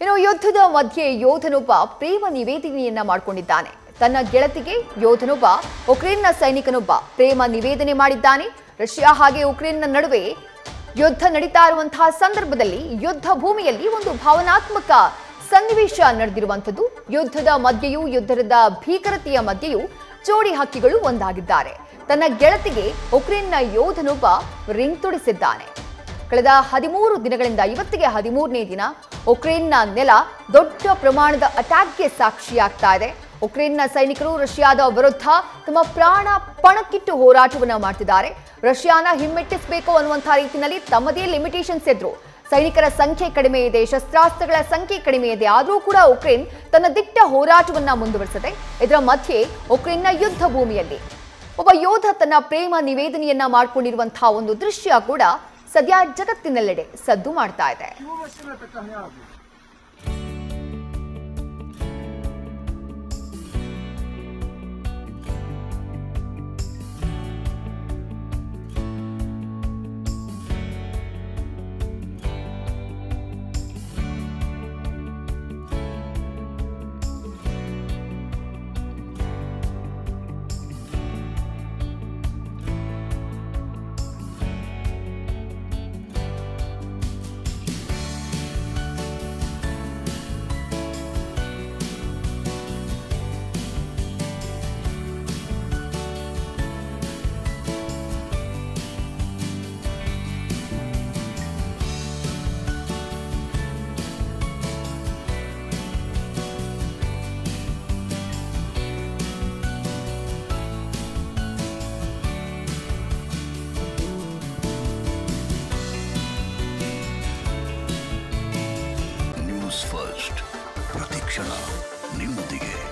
ಇನ್ನು ಯುದ್ಧದ ಮಧ್ಯೆ ಯೋಧನೊಬ್ಬ ಪ್ರೇಮ ನಿವೇದನೆಯನ್ನ ಮಾಡಿಕೊಂಡಿದ್ದಾನೆ. ತನ್ನ ಗೆಳತಿಗೆ ಯೋಧನೊಬ್ಬ, ಉಕ್ರೇನ್ನ ಸೈನಿಕನೊಬ್ಬ ಪ್ರೇಮ ನಿವೇದನೆ ಮಾಡಿದ್ದಾನೆ. ರಷ್ಯಾ ಹಾಗೆ ಉಕ್ರೇನ್ನ ನಡುವೆ ಯುದ್ಧ ನಡೀತಾ ಇರುವಂತಹ ಸಂದರ್ಭದಲ್ಲಿ ಯುದ್ಧ ಭೂಮಿಯಲ್ಲಿ ಒಂದು ಭಾವನಾತ್ಮಕ ಸನ್ನಿವೇಶ ನಡೆದಿರುವಂಥದ್ದು. ಯುದ್ಧದ ಮಧ್ಯೆಯೂ, ಯುದ್ಧದ ಭೀಕರತೆಯ ಮಧ್ಯೆಯೂ ಜೋಡಿ ಹಕ್ಕಿಗಳು ಒಂದಾಗಿದ್ದಾರೆ. ತನ್ನ ಗೆಳತಿಗೆ ಉಕ್ರೇನ್ನ ಯೋಧನೊಬ್ಬ ರಿಂಗ್ ತೊಡಿಸಿದ್ದಾನೆ. ಕಳೆದ ಹದಿಮೂರು ದಿನಗಳಿಂದ ಇವತ್ತಿಗೆ ಹದಿಮೂರನೇ ದಿನ, ಉಕ್ರೇನ್ನ ನೆಲ ದೊಡ್ಡ ಪ್ರಮಾಣದ ಅಟ್ಯಾಕ್ಗೆ ಸಾಕ್ಷಿಯಾಗ್ತಾ ಇದೆ. ಉಕ್ರೇನ್ನ ಸೈನಿಕರು ರಷ್ಯಾದ ವಿರುದ್ಧ ತಮ್ಮ ಪ್ರಾಣ ಪಣಕ್ಕಿಟ್ಟು ಹೋರಾಟವನ್ನು ಮಾಡ್ತಿದ್ದಾರೆ. ರಷ್ಯಾನ ಹಿಮ್ಮೆಟ್ಟಿಸಬೇಕು ಅನ್ನುವಂಥ ರೀತಿಯಲ್ಲಿ ತಮ್ಮದೇ ಲಿಮಿಟೇಷನ್ಸ್ ಇದ್ರು ಸೈನಿಕರ ಸಂಖ್ಯೆ ಕಡಿಮೆ ಇದೆ, ಶಸ್ತ್ರಾಸ್ತ್ರಗಳ ಸಂಖ್ಯೆ ಕಡಿಮೆ ಇದೆ, ಆದರೂ ಕೂಡ ಉಕ್ರೇನ್ ತನ್ನ ದಿಟ್ಟ ಹೋರಾಟವನ್ನ ಮುಂದುವರಿಸಿದೆ. ಇದರ ಮಧ್ಯೆ ಉಕ್ರೇನ್ನ ಯುದ್ಧ ಭೂಮಿಯಲ್ಲಿ. ಒಬ್ಬ ಯೋಧ ತನ್ನ ಪ್ರೇಮ ನಿವೇದನೆಯನ್ನ ಮಾಡಿಕೊಂಡಿರುವಂತಹ ಒಂದು ದೃಶ್ಯ ಕೂಡ ಸದ್ಯ ಜಗತ್ತಿನೆಲ್ಲೆಡೆ ಸದ್ದು ಮಾಡ್ತಾ ಇದೆ. चला न्यू दिखे